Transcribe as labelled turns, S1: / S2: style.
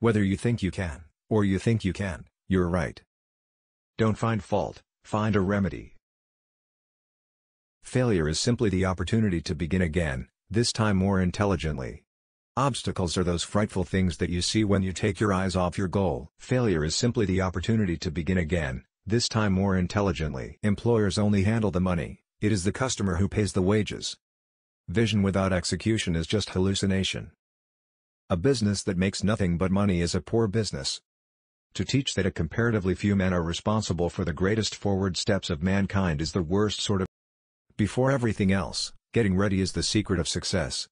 S1: Whether you think you can, or you think you can, you're right. Don't find fault, find a remedy. Failure is simply the opportunity to begin again, this time more intelligently. Obstacles are those frightful things that you see when you take your eyes off your goal. Failure is simply the opportunity to begin again, this time more intelligently. Employers only handle the money, it is the customer who pays the wages. Vision without execution is just hallucination. A business that makes nothing but money is a poor business. To teach that a comparatively few men are responsible for the greatest forward steps of mankind is the worst sort of before everything else, getting ready is the secret of success.